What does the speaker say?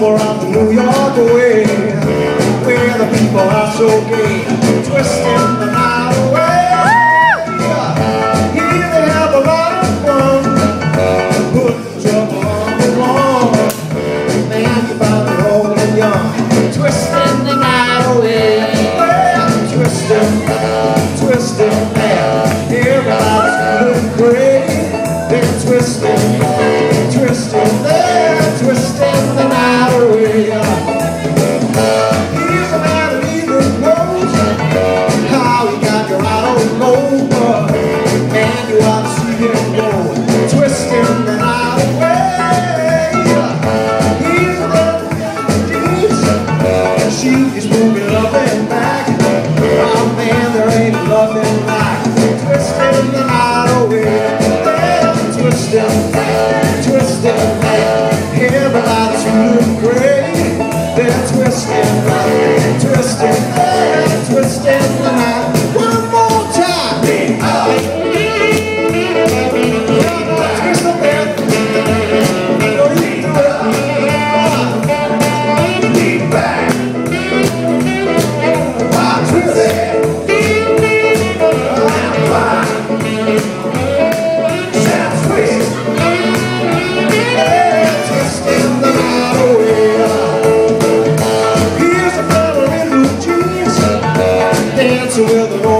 somewhere out New York way Where the people are so gay. street moving up and back. Oh, man, there ain't nothing like twisting the night away. Twisting, twisting. They're twisting, twisting, twisting the night. dancing with the Lord.